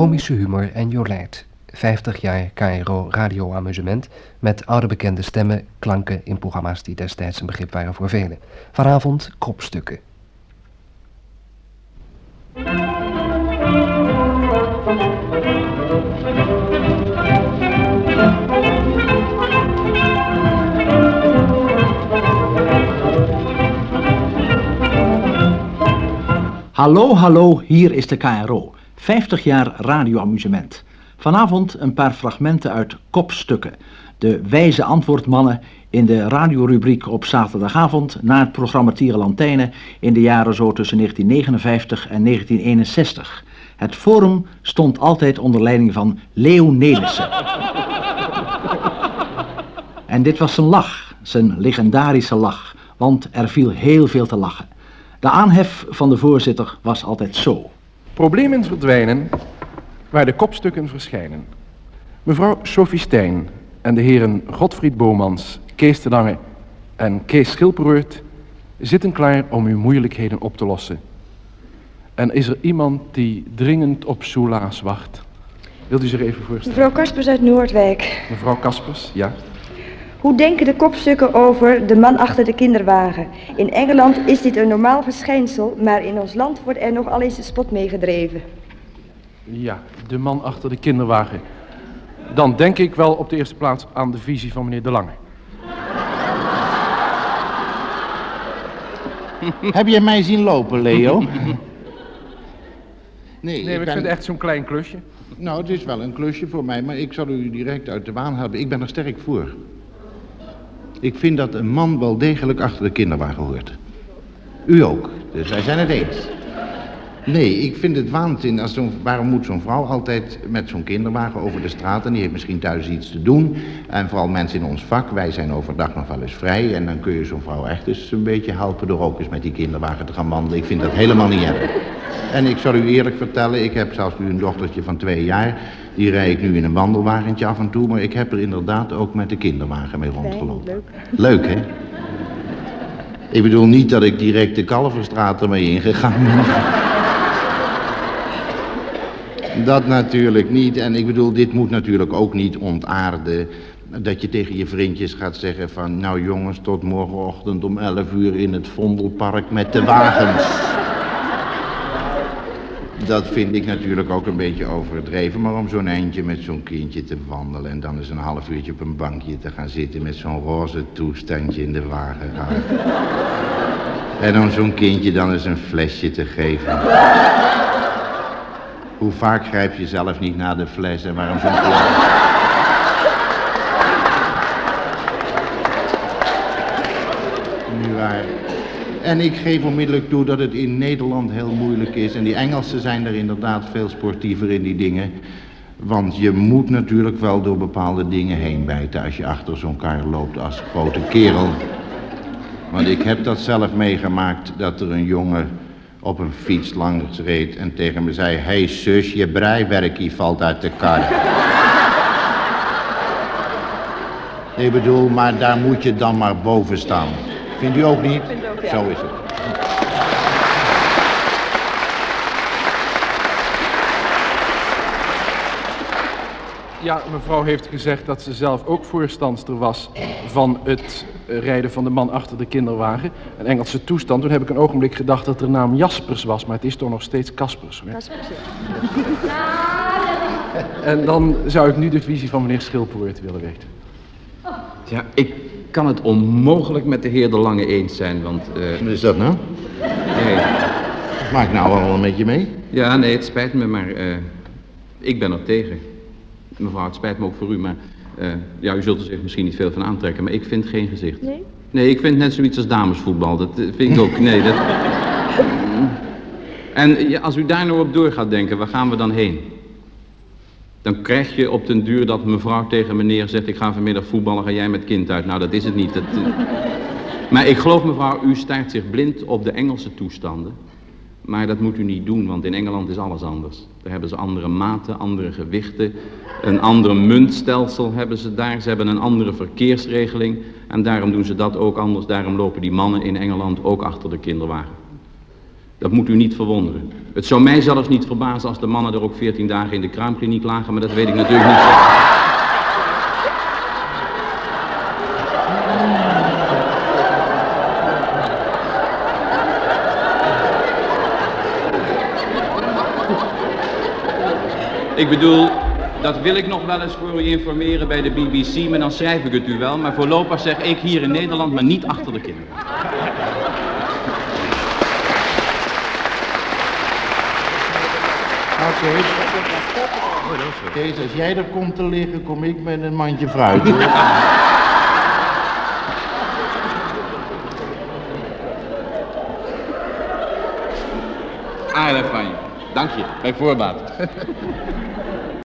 Komische humor en jolijt. 50 jaar KRO radioamusement met oude bekende stemmen, klanken in programma's die destijds een begrip waren voor velen. Vanavond kopstukken. Hallo, hallo, hier is de KRO. 50 jaar radioamusement. Vanavond een paar fragmenten uit Kopstukken. De wijze antwoordmannen in de radiorubriek op zaterdagavond na het programma Tierenlantijnen in de jaren zo tussen 1959 en 1961. Het forum stond altijd onder leiding van Leo Nelissen. En dit was zijn lach, zijn legendarische lach, want er viel heel veel te lachen. De aanhef van de voorzitter was altijd zo. Problemen verdwijnen waar de kopstukken verschijnen. Mevrouw Sophie Stijn en de heren Godfried Bomans, Kees de Lange en Kees Schilperoort zitten klaar om uw moeilijkheden op te lossen. En is er iemand die dringend op soelaas wacht? Wilt u zich even voorstellen? Mevrouw Kaspers uit Noordwijk. Mevrouw Kaspers, ja. Hoe denken de kopstukken over de man achter de kinderwagen? In Engeland is dit een normaal verschijnsel, maar in ons land wordt er nog al eens de spot meegedreven. Ja, de man achter de kinderwagen. Dan denk ik wel op de eerste plaats aan de visie van meneer De Lange. Heb je mij zien lopen, Leo? Nee, Nee, ik vind het echt zo'n klein klusje. Nou, het is wel een klusje voor mij, maar ik zal u direct uit de waan helpen. Ik ben er sterk voor. Ik vind dat een man wel degelijk achter de kinderwagen hoort. U ook, dus wij zijn het eens. Nee, ik vind het waanzin. Als waarom moet zo'n vrouw altijd met zo'n kinderwagen over de straat... en die heeft misschien thuis iets te doen. En vooral mensen in ons vak, wij zijn overdag nog wel eens vrij... en dan kun je zo'n vrouw echt eens een beetje helpen... door ook eens met die kinderwagen te gaan wandelen. Ik vind dat helemaal niet erg. En ik zal u eerlijk vertellen, ik heb zelfs nu een dochtertje van twee jaar... die rijd ik nu in een wandelwagentje af en toe... maar ik heb er inderdaad ook met de kinderwagen mee rondgelopen. leuk. Leuk, hè? Ik bedoel niet dat ik direct de Kalverstraat ermee ingegaan ben. Dat natuurlijk niet. En ik bedoel, dit moet natuurlijk ook niet ontaarden. Dat je tegen je vriendjes gaat zeggen van... nou jongens, tot morgenochtend om 11 uur in het Vondelpark met de wagens. Dat vind ik natuurlijk ook een beetje overdreven. Maar om zo'n eindje met zo'n kindje te wandelen... en dan eens een half uurtje op een bankje te gaan zitten... met zo'n roze toestandje in de wagen. gaan. En om zo'n kindje dan eens een flesje te geven. Hoe vaak grijp je zelf niet naar de fles en waarom zo'n. Nu waar. En ik geef onmiddellijk toe dat het in Nederland heel moeilijk is. En die Engelsen zijn er inderdaad veel sportiever in die dingen. Want je moet natuurlijk wel door bepaalde dingen heen bijten als je achter zo'n kar loopt als grote kerel. Want ik heb dat zelf meegemaakt dat er een jongen op een fiets langs reed en tegen me zei... Hey, zus, je breiwerkie valt uit de kar. ik bedoel, maar daar moet je dan maar boven staan. Vindt u ook niet? Zo is het. Ja, mevrouw heeft gezegd dat ze zelf ook voorstandster was van het eh, rijden van de man achter de kinderwagen. Een Engelse toestand. Toen heb ik een ogenblik gedacht dat de naam Jaspers was, maar het is toch nog steeds Kaspers. Hoor. En dan zou ik nu de visie van meneer Schilpoort willen weten. Ja, ik kan het onmogelijk met de heer De Lange eens zijn, want... eh, Wat is dat nou? nee, Maak nou wel een beetje mee. ja, nee, het spijt me, maar eh, ik ben er tegen. Mevrouw, het spijt me ook voor u, maar... eh, ja, u zult er zich misschien niet veel van aantrekken, maar ik vind geen gezicht. Nee? Nee, ik vind net zoiets als damesvoetbal. Dat eh, vind ik ook. Nee, dat... En ja, als u daar nou op door gaat denken, waar gaan we dan heen? Dan krijg je op den duur dat mevrouw tegen meneer zegt... ik ga vanmiddag voetballen, ga jij met kind uit. Nou, dat is het niet. Dat, eh. Maar ik geloof mevrouw, u staart zich blind op de Engelse toestanden. Maar dat moet u niet doen, want in Engeland is alles anders. Daar hebben ze andere maten, andere gewichten. Een ander muntstelsel hebben ze daar. Ze hebben een andere verkeersregeling. En daarom doen ze dat ook anders. Daarom lopen die mannen in Engeland ook achter de kinderwagen. Dat moet u niet verwonderen. Het zou mij zelfs niet verbazen als de mannen er ook 14 dagen in de kruimkliniek lagen, maar dat weet ik natuurlijk niet Ik bedoel, dat wil ik nog wel eens voor u informeren bij de BBC, maar dan schrijf ik het u wel. Maar voorlopig zeg ik hier in Nederland, maar niet achter de kinderen. Nou, Kees. Kees, als jij er komt te liggen, kom ik met een mandje fruit. hoor. Aardig van je. Dank je, bij voorbaat.